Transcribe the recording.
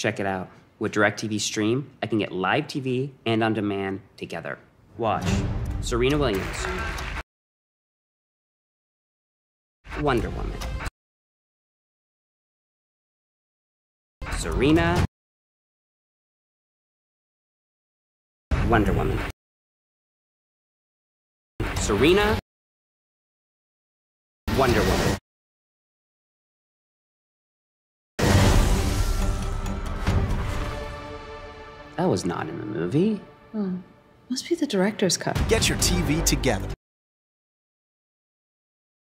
Check it out. With DirecTV Stream, I can get live TV and on demand together. Watch Serena Williams, Wonder Woman, Serena, Wonder Woman, Serena, Wonder Woman. That was not in the movie. Hmm. Must be the director's cut. Get your TV together.